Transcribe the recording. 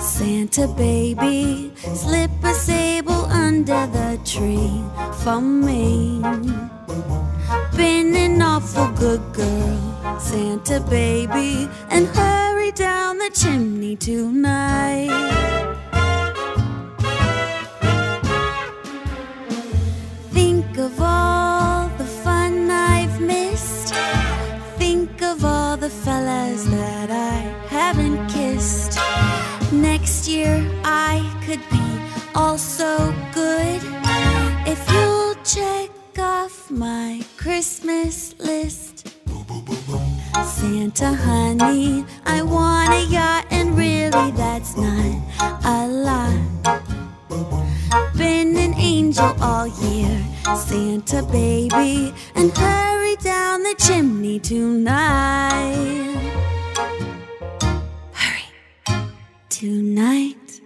Santa baby, slip a sable under the tree for me. Been an awful good girl, Santa baby, and hurry down the chimney tonight. Think of all the fun I've missed. Think of all the that I haven't kissed. Next year I could be also good if you'll check off my Christmas list. Santa honey, I want a yacht, and really that's not a lot. Been an angel all year, Santa baby, and hurry down the chimney tonight. tonight.